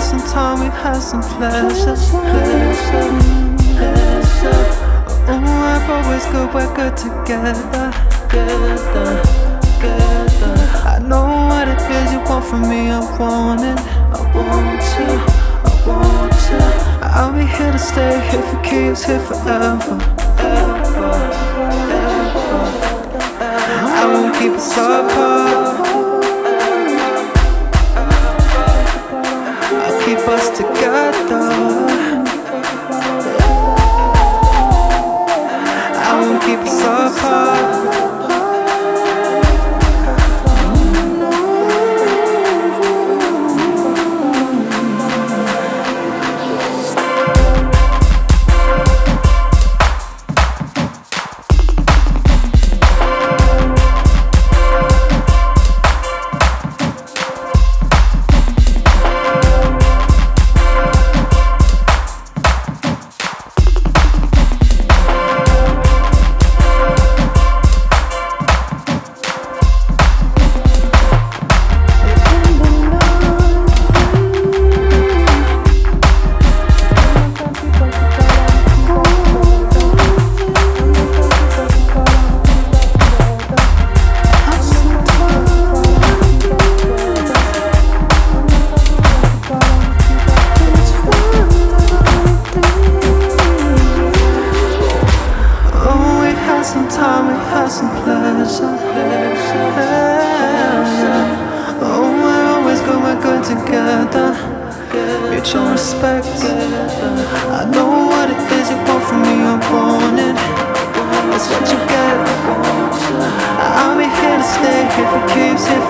have had some pleasure, pleasure, pleasure. Oh, I've always good, we're good together, together, together. I know what it is you want from me, I want it, I want you, I want you. I'll be here to stay, here for keeps, here forever, ever, ever. I won't keep us apart. Us together. Mutual respect. I know what it is you want from me, I want it. That's what you get. I'll be here to stay, here for keeps, forever.